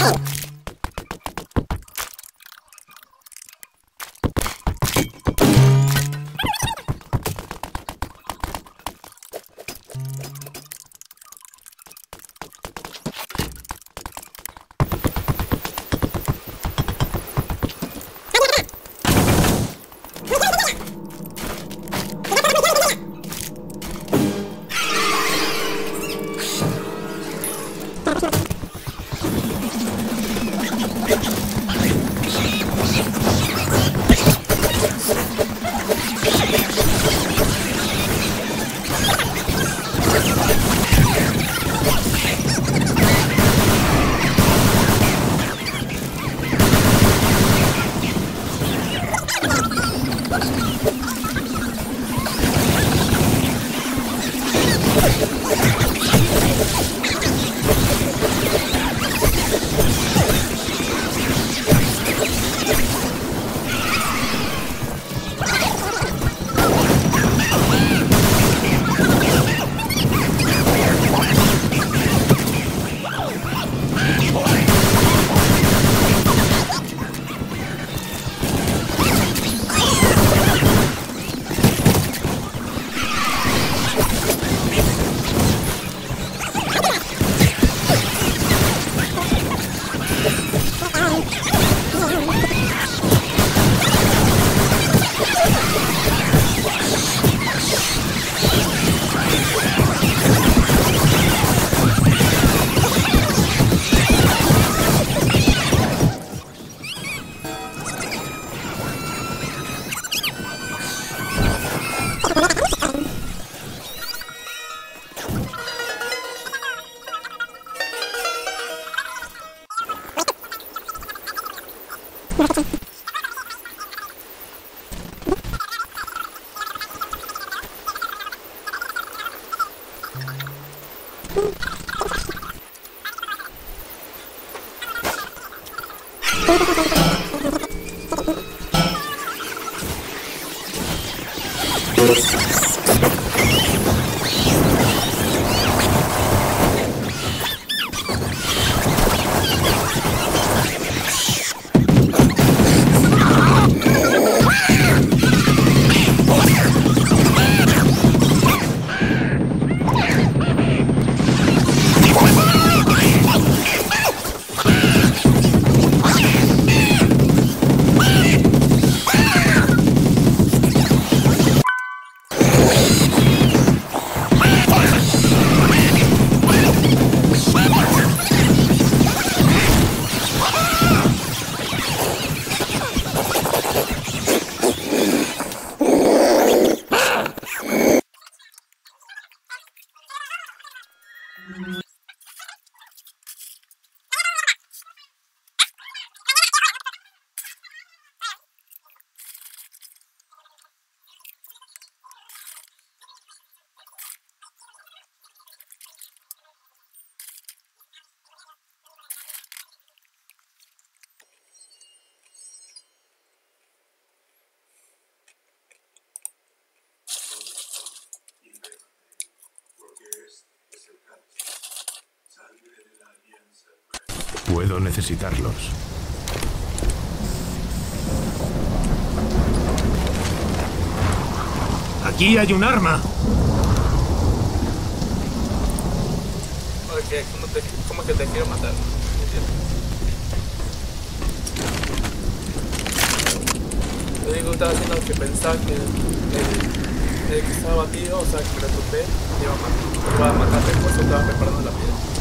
Oh! Puedo necesitarlos. Aquí hay un arma. ¿cómo, te, cómo que te quiero matar? Lo único que estaba haciendo que pensaba que el, el que estaba batido, o sea, que lo topé, iba a matar, iba a matar después, estaba preparando la piedra.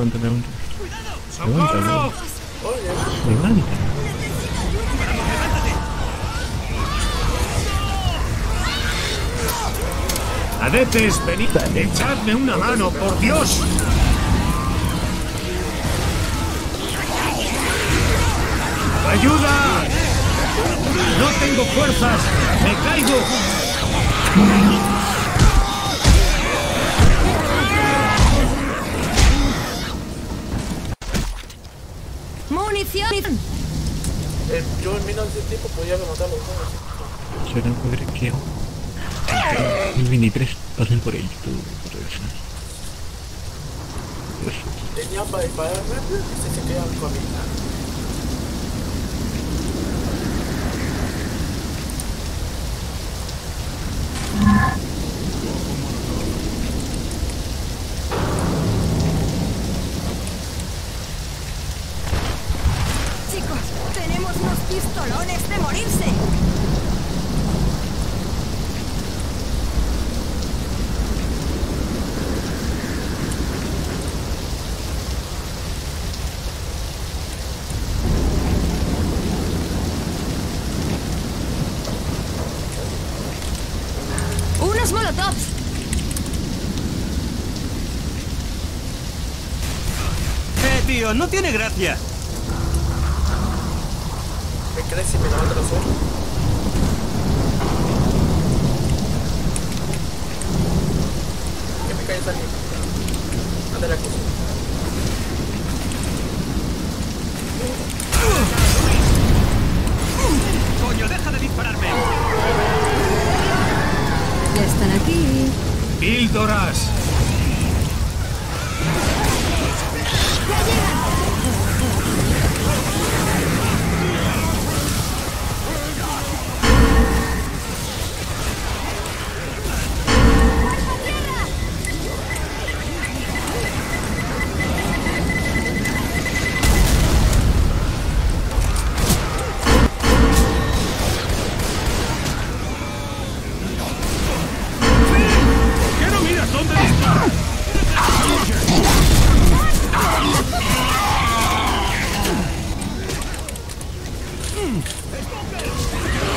Levanta, levanta. Levanta, ¡Socorro! levanta. Levanta. Adetes, venid. Echadme una mano, por Dios. ¡Ayuda! ¡No tengo fuerzas! ¡Me caigo! ¡Munición! Eh, yo en menos de ese tiempo podía rematar los dos. Será poder que 2023 pasen por ello. Tú, por eso. Pues, Tenía para disparar rápido y se se quedan con mi Chicos, tenemos unos pistolones de morirse. Unos molotovs. Eh, no tiene gracia. ¿Me crees si me levanto los ojos? ¿Qué me caes aquí? ¿Qué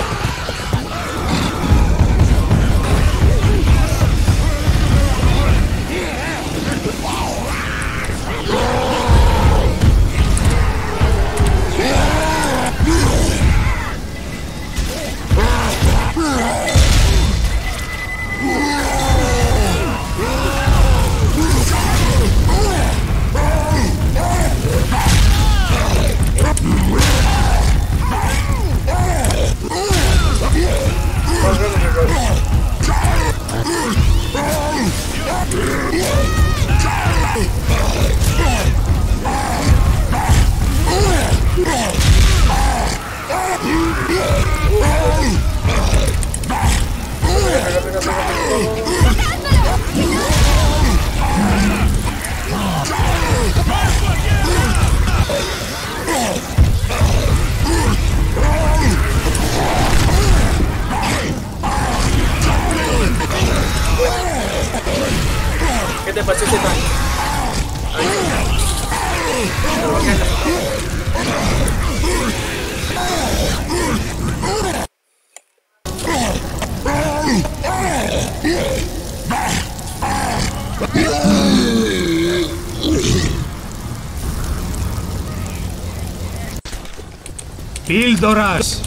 ¡Píldoras!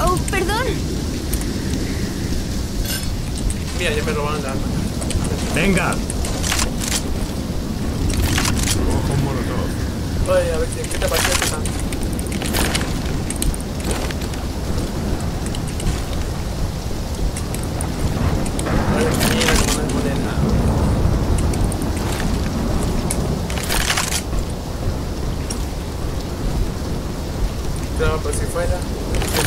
Oh, perdón. Mira, ya me robaron la arma. ¡Venga! Oye, a ver, si- ¿qué te pareció ese tanque? A ver, mira cómo me modela. Claro, pues sí, fuera.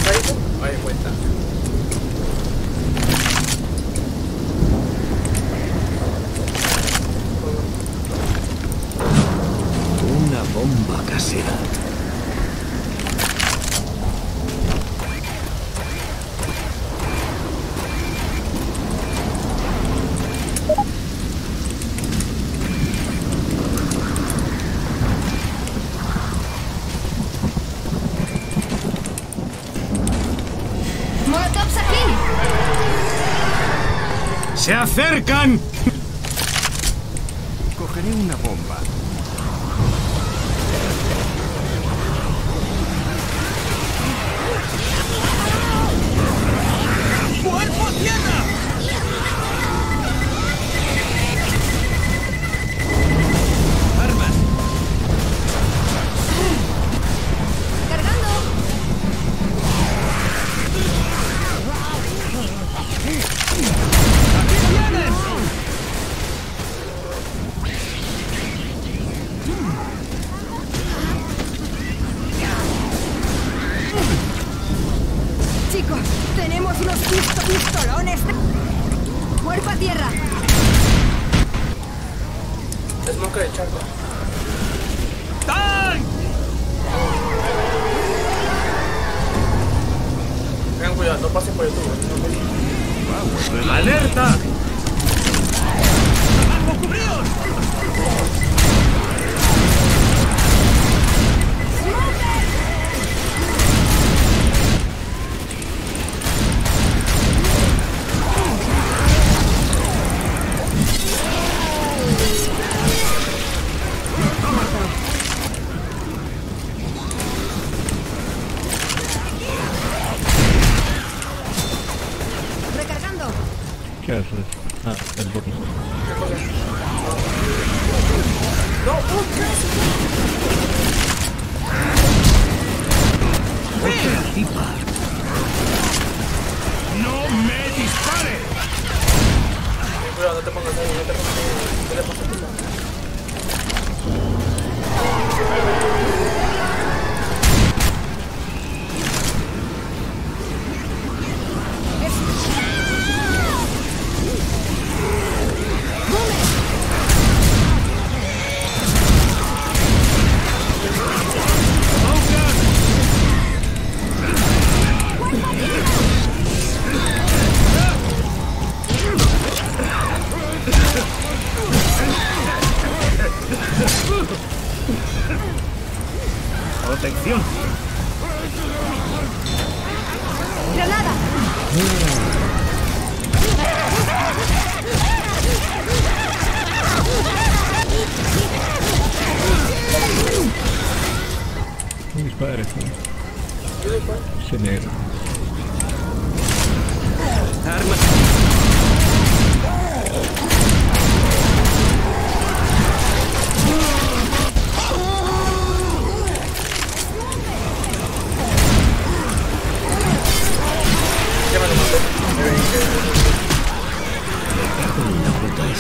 ¿Se ha ido? Ahí cuenta. Una bomba casera. ¡Molotovs aquí! ¡Se acercan! Chicos, tenemos unos pisto- pistolones. de- Cuerpo a tierra. Es nunca de charla. ¡Tank! Tengan cuidado, no pasen por el tubo. No, ¡Alerta! ¡Abajo! Ah, el botón. ¡Otra tipa! ¡No me dispare! no te pongas no te pongas ahí. ¿Qué le pasa a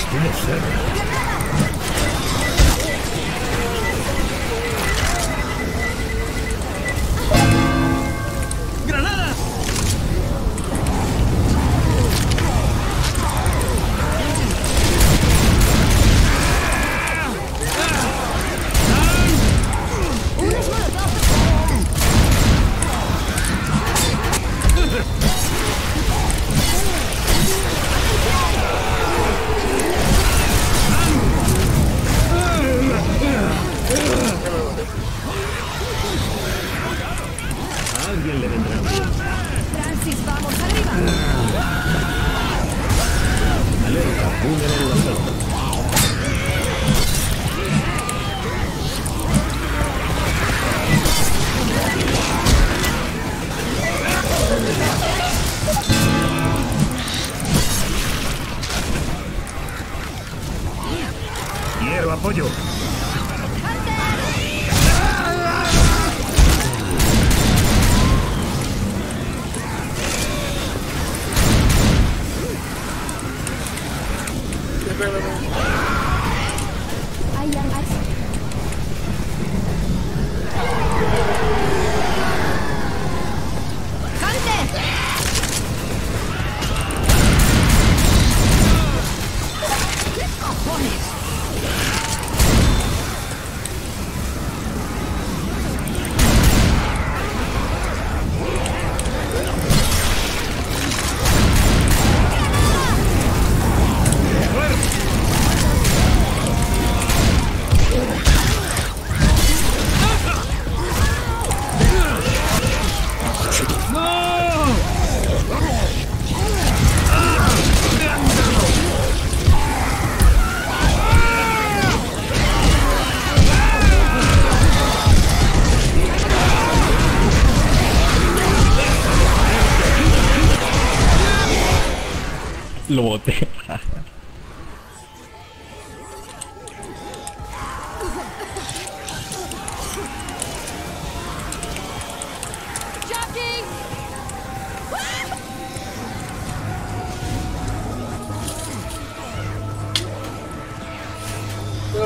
La puta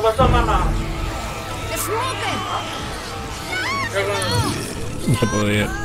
pasó? No se podía.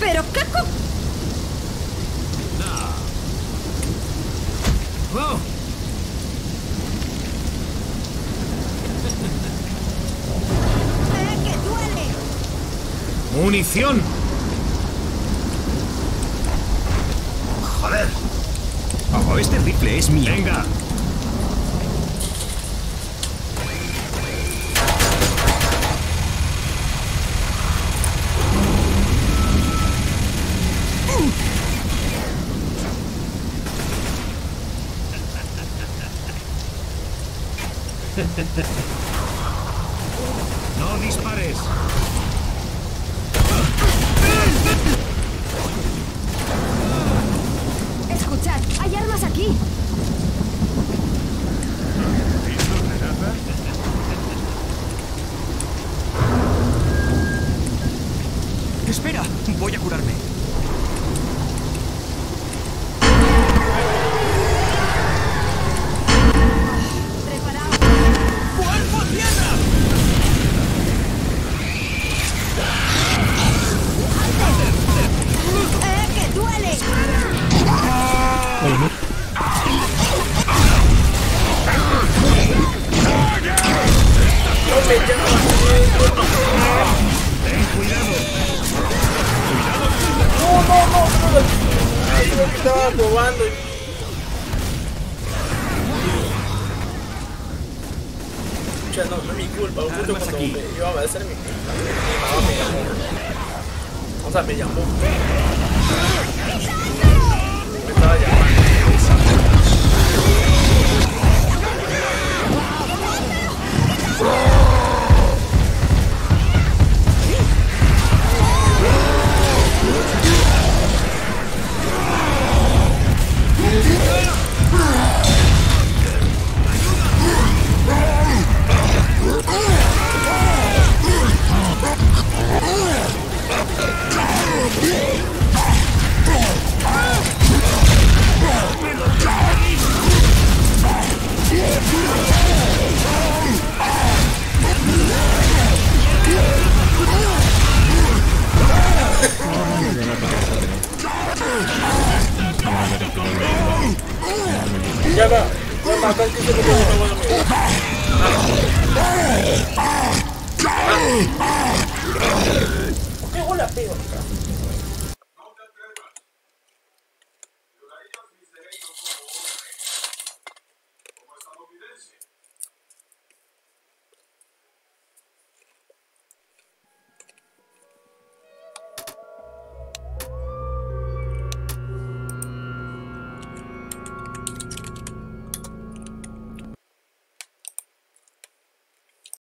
¿Pero qué co... ¡Oh! ¡Eh, que duele! ¡Munición! ¡Joder! Ojo, este rifle es mío. ¡Venga! Estaba probando y... Pucha, no, no es mi culpa, justo cuando me iba a hacer mi culpa. Mi mamá me llamó. O sea, me llamó. Me estaba llamando. Hey!